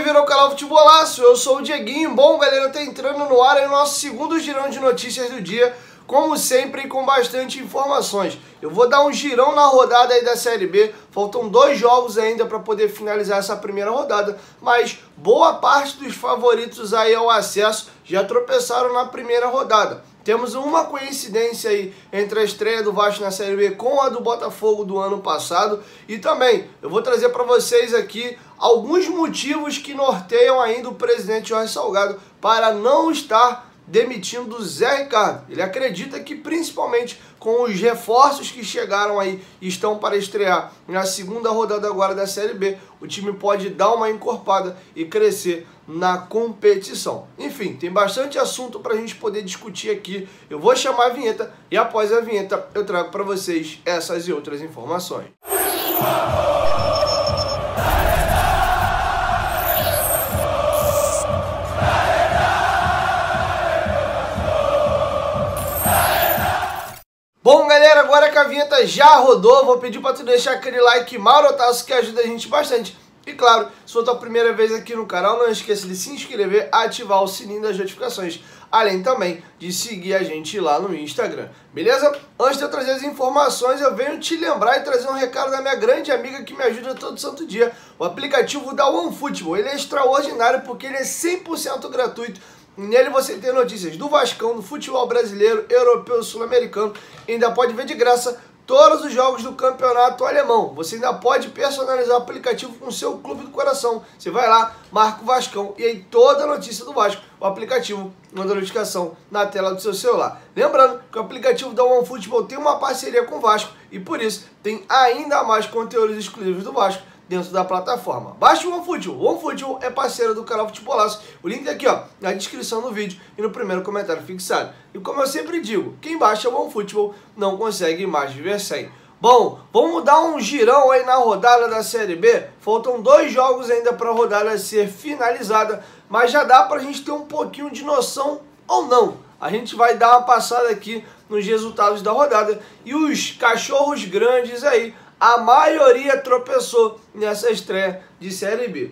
bem-vindo ao canal Futebolaço, eu sou o Dieguinho. Bom, galera, tá entrando no ar aí o nosso segundo girão de notícias do dia, como sempre, com bastante informações. Eu vou dar um girão na rodada aí da Série B, faltam dois jogos ainda para poder finalizar essa primeira rodada, mas boa parte dos favoritos aí ao acesso já tropeçaram na primeira rodada. Temos uma coincidência aí entre a estreia do Vasco na Série B com a do Botafogo do ano passado e também eu vou trazer para vocês aqui alguns motivos que norteiam ainda o presidente Jorge Salgado para não estar demitindo o Zé Ricardo. Ele acredita que principalmente com os reforços que chegaram aí e estão para estrear na segunda rodada agora da Série B, o time pode dar uma encorpada e crescer na competição. Enfim, tem bastante assunto para a gente poder discutir aqui. Eu vou chamar a vinheta e após a vinheta eu trago para vocês essas e outras informações. Bom, galera, agora que a vinheta já rodou, vou pedir para tu deixar aquele like marotaço que ajuda a gente bastante. E claro, se for a tua primeira vez aqui no canal, não esqueça de se inscrever, ativar o sininho das notificações, além também de seguir a gente lá no Instagram, beleza? Antes de eu trazer as informações, eu venho te lembrar e trazer um recado da minha grande amiga que me ajuda todo santo dia, o aplicativo da OneFootball. Ele é extraordinário porque ele é 100% gratuito Nele você tem notícias do Vascão, do futebol brasileiro, europeu, sul-americano. Ainda pode ver de graça todos os jogos do campeonato alemão. Você ainda pode personalizar o aplicativo com o seu clube do coração. Você vai lá, marca o Vascão e aí toda a notícia do Vasco, o aplicativo manda notificação na tela do seu celular. Lembrando que o aplicativo da OneFootball tem uma parceria com o Vasco e por isso tem ainda mais conteúdos exclusivos do Vasco dentro da plataforma. Baixe o OneFootball. O OneFootball é parceiro do canal Futebolaço. O link tá aqui ó, na descrição do vídeo e no primeiro comentário fixado. E como eu sempre digo, quem baixa o OneFootball não consegue mais viver sem. Bom, vamos dar um girão aí na rodada da Série B. Faltam dois jogos ainda para a rodada ser finalizada, mas já dá para a gente ter um pouquinho de noção ou não. A gente vai dar uma passada aqui nos resultados da rodada e os cachorros grandes aí a maioria tropeçou nessa estreia de Série B.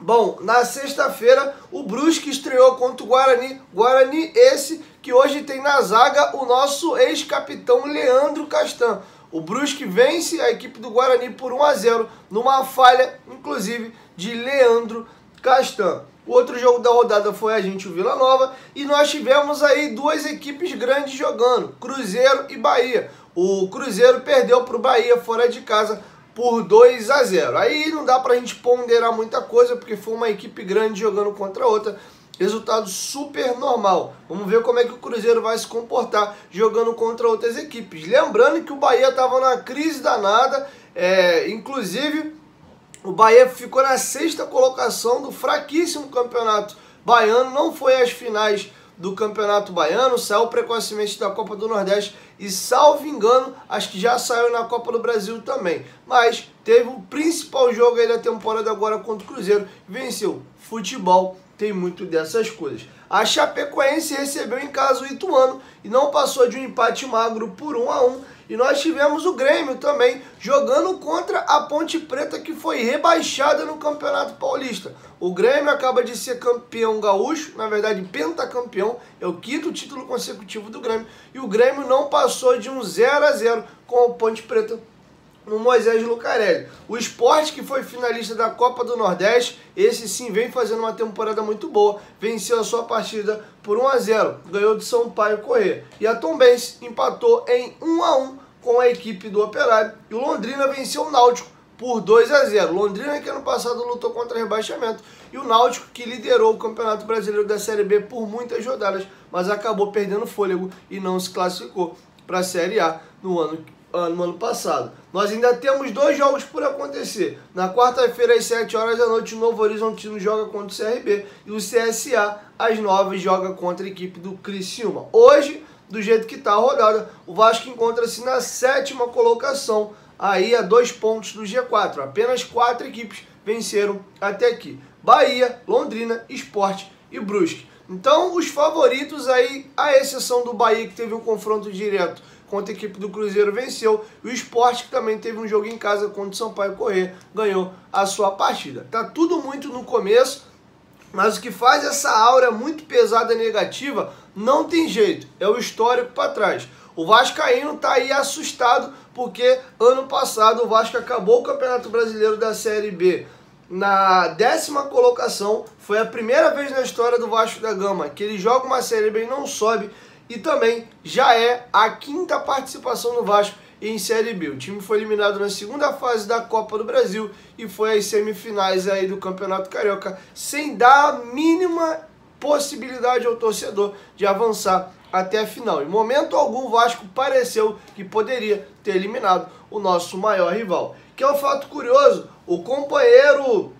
Bom, na sexta-feira o Brusque estreou contra o Guarani. Guarani esse que hoje tem na zaga o nosso ex-capitão Leandro Castan. O Brusque vence a equipe do Guarani por 1 a 0 numa falha, inclusive, de Leandro Castan. O outro jogo da rodada foi a gente, o Vila Nova, e nós tivemos aí duas equipes grandes jogando, Cruzeiro e Bahia. O Cruzeiro perdeu para o Bahia fora de casa por 2 a 0. Aí não dá para a gente ponderar muita coisa, porque foi uma equipe grande jogando contra outra. Resultado super normal. Vamos ver como é que o Cruzeiro vai se comportar jogando contra outras equipes. Lembrando que o Bahia estava na crise danada, é, inclusive o Bahia ficou na sexta colocação do fraquíssimo campeonato baiano, não foi às finais do Campeonato Baiano, saiu precocemente da Copa do Nordeste e, salvo engano, acho que já saiu na Copa do Brasil também. Mas teve o principal jogo aí da temporada agora contra o Cruzeiro, venceu. Futebol tem muito dessas coisas. A Chapecoense recebeu em casa o Ituano e não passou de um empate magro por 1 a 1 e nós tivemos o Grêmio também jogando contra a Ponte Preta que foi rebaixada no Campeonato Paulista. O Grêmio acaba de ser campeão gaúcho, na verdade pentacampeão, é o quinto título consecutivo do Grêmio. E o Grêmio não passou de um 0 a 0 com a Ponte Preta no Moisés Lucarelli. O esporte que foi finalista da Copa do Nordeste, esse sim vem fazendo uma temporada muito boa, venceu a sua partida por 1 a 0 ganhou de São Paulo Correr. E a Tombense empatou em 1 a 1 com a equipe do Operário. E o Londrina venceu o Náutico por 2 a 0. Londrina que ano passado lutou contra rebaixamento e o Náutico que liderou o Campeonato Brasileiro da Série B por muitas rodadas, mas acabou perdendo fôlego e não se classificou para a Série A no ano no ano passado. Nós ainda temos dois jogos por acontecer. Na quarta-feira, às 7 horas da noite, o Novo Horizontino joga contra o CRB e o CSA, às 9, joga contra a equipe do Criciúma. Hoje, do jeito que está a rodada, o Vasco encontra-se na sétima colocação, aí a dois pontos do G4. Apenas quatro equipes venceram até aqui. Bahia, Londrina, Esporte e Brusque. Então, os favoritos aí, à exceção do Bahia, que teve um confronto direto contra a equipe do Cruzeiro venceu. E o esporte, que também teve um jogo em casa contra o Sampaio Correr, ganhou a sua partida. Tá tudo muito no começo, mas o que faz essa aura muito pesada negativa não tem jeito, é o histórico para trás. O Vascaíno tá aí assustado porque ano passado o Vasco acabou o Campeonato Brasileiro da Série B na décima colocação. Foi a primeira vez na história do Vasco da Gama que ele joga uma Série B e não sobe. E também já é a quinta participação do Vasco em Série B. O time foi eliminado na segunda fase da Copa do Brasil e foi às semifinais aí do Campeonato Carioca sem dar a mínima possibilidade ao torcedor de avançar até a final. Em momento algum, o Vasco pareceu que poderia ter eliminado o nosso maior rival. Que é um fato curioso, o companheiro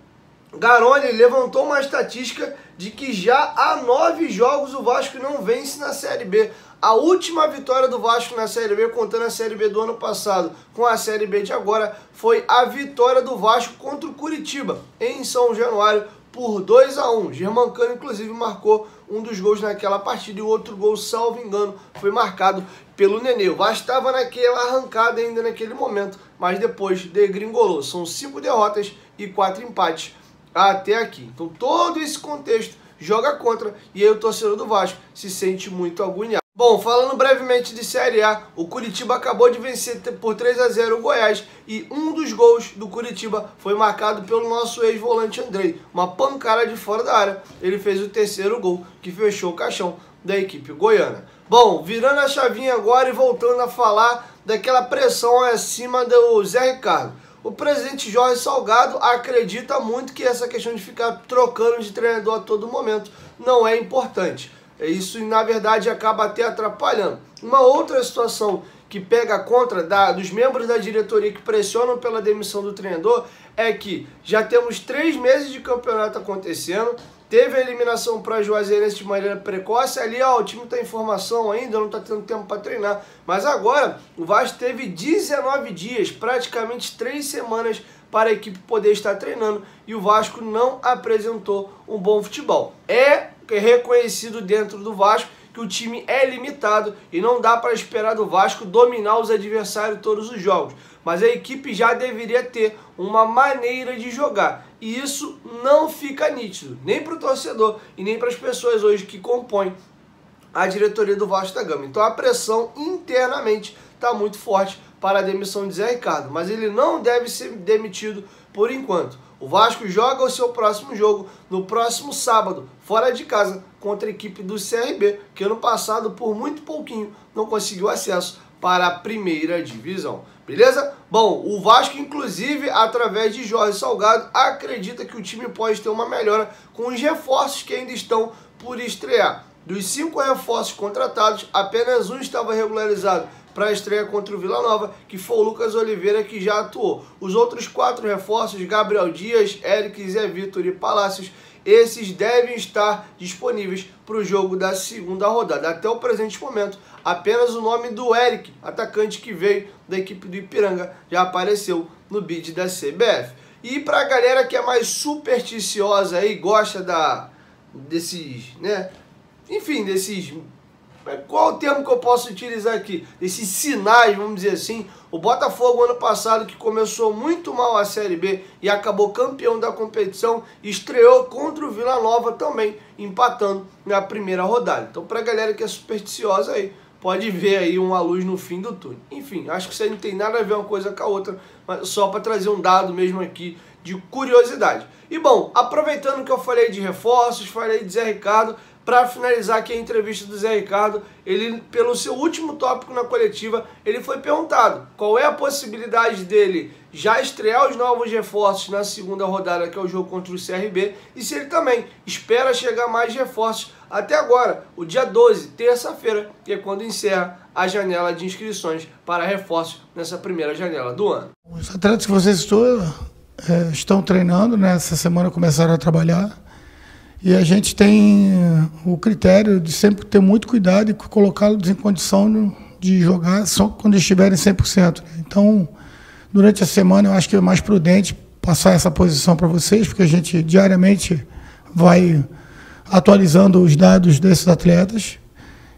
Garoni levantou uma estatística de que já há nove jogos o Vasco não vence na Série B. A última vitória do Vasco na Série B, contando a Série B do ano passado com a Série B de agora, foi a vitória do Vasco contra o Curitiba, em São Januário, por 2 a 1 Germancano, inclusive, marcou um dos gols naquela partida e o outro gol, salvo engano, foi marcado pelo Nenê. O Vasco estava naquela arrancada ainda naquele momento, mas depois degringolou. São cinco derrotas e quatro empates até aqui. Então todo esse contexto joga contra e aí o torcedor do Vasco se sente muito agoniado. Bom, falando brevemente de Série A, o Curitiba acabou de vencer por 3 a 0 o Goiás e um dos gols do Curitiba foi marcado pelo nosso ex-volante Andrei. Uma pancada de fora da área, ele fez o terceiro gol que fechou o caixão da equipe goiana. Bom, virando a chavinha agora e voltando a falar daquela pressão acima do Zé Ricardo. O presidente Jorge Salgado acredita muito que essa questão de ficar trocando de treinador a todo momento não é importante isso, na verdade, acaba até atrapalhando. Uma outra situação que pega contra da, dos membros da diretoria que pressionam pela demissão do treinador é que já temos três meses de campeonato acontecendo, teve a eliminação para Juazeirense de maneira precoce, ali ó, o time está em formação ainda, não está tendo tempo para treinar, mas agora o Vasco teve 19 dias, praticamente três semanas para a equipe poder estar treinando e o Vasco não apresentou um bom futebol. É reconhecido dentro do Vasco que o time é limitado e não dá para esperar do Vasco dominar os adversários todos os jogos. Mas a equipe já deveria ter uma maneira de jogar. E isso não fica nítido, nem para o torcedor e nem para as pessoas hoje que compõem a diretoria do Vasco da Gama. Então a pressão internamente está muito forte para a demissão de Zé Ricardo, mas ele não deve ser demitido por enquanto. O Vasco joga o seu próximo jogo no próximo sábado, fora de casa, contra a equipe do CRB, que ano passado, por muito pouquinho, não conseguiu acesso para a primeira divisão. Beleza? Bom, o Vasco, inclusive, através de Jorge Salgado, acredita que o time pode ter uma melhora com os reforços que ainda estão por estrear. Dos cinco reforços contratados, apenas um estava regularizado para a estreia contra o Vila Nova, que foi o Lucas Oliveira que já atuou. Os outros quatro reforços, Gabriel Dias, Eric, Zé Vitor e Palácios, esses devem estar disponíveis para o jogo da segunda rodada. Até o presente momento, apenas o nome do Eric, atacante que veio da equipe do Ipiranga, já apareceu no bid da CBF. E para a galera que é mais supersticiosa e gosta da desses, né? Enfim, desses qual o termo que eu posso utilizar aqui? Esses sinais, vamos dizer assim. O Botafogo, ano passado, que começou muito mal a Série B e acabou campeão da competição, estreou contra o Vila Nova também, empatando na primeira rodada. Então, para a galera que é supersticiosa aí, pode ver aí uma luz no fim do túnel. Enfim, acho que isso aí não tem nada a ver uma coisa com a outra, mas só para trazer um dado mesmo aqui de curiosidade. E bom, aproveitando que eu falei de reforços, falei de Zé Ricardo, para finalizar aqui a entrevista do Zé Ricardo, ele, pelo seu último tópico na coletiva, ele foi perguntado qual é a possibilidade dele já estrear os novos reforços na segunda rodada, que é o jogo contra o CRB, e se ele também espera chegar mais reforços até agora, o dia 12, terça-feira, que é quando encerra a janela de inscrições para reforços nessa primeira janela do ano. Os atletas que vocês estão, é, estão treinando, né, essa semana começaram a trabalhar, e a gente tem o critério de sempre ter muito cuidado e colocá-los em condição de jogar só quando estiverem 100%. Né? Então, durante a semana, eu acho que é mais prudente passar essa posição para vocês, porque a gente diariamente vai atualizando os dados desses atletas.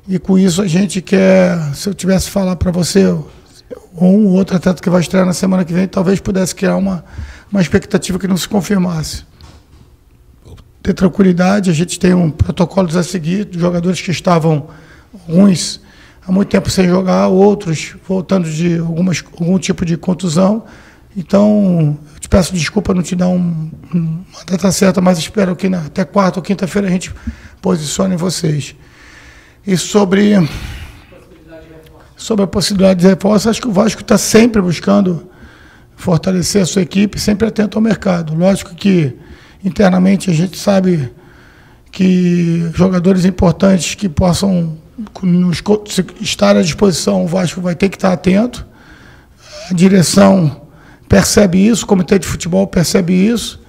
E com isso a gente quer, se eu tivesse falar para você, um ou outro atleta que vai estrear na semana que vem, talvez pudesse criar uma, uma expectativa que não se confirmasse. Ter tranquilidade, a gente tem um protocolo a seguir, jogadores que estavam uns há muito tempo sem jogar, outros voltando de algumas, algum tipo de contusão. Então, eu te peço desculpa não te dar um, uma data certa, mas espero que na, até quarta ou quinta-feira a gente posicione vocês. E sobre, sobre a possibilidade de reforço, acho que o Vasco está sempre buscando fortalecer a sua equipe, sempre atento ao mercado. Lógico que internamente a gente sabe que jogadores importantes que possam nos, estar à disposição, o Vasco vai ter que estar atento. A direção percebe isso, o comitê de futebol percebe isso,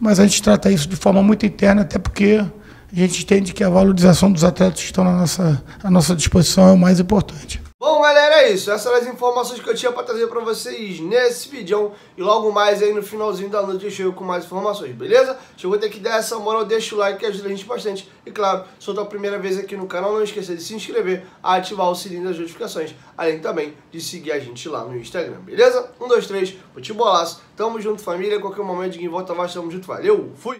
mas a gente trata isso de forma muito interna, até porque a gente entende que a valorização dos atletas que estão nossa, à nossa disposição é o mais importante. Bom, galera, é isso. Essas são as informações que eu tinha para trazer para vocês nesse vídeo. E logo mais aí no finalzinho da noite eu chego com mais informações, beleza? Chegou até que dar essa moral, deixa o like que ajuda a gente bastante. E claro, se for a primeira vez aqui no canal, não esqueça de se inscrever, ativar o sininho das notificações, além também de seguir a gente lá no Instagram, beleza? Um, dois, três, futebolaço. Tamo junto, família. Qualquer momento de volta vai, tamo junto. Valeu, fui!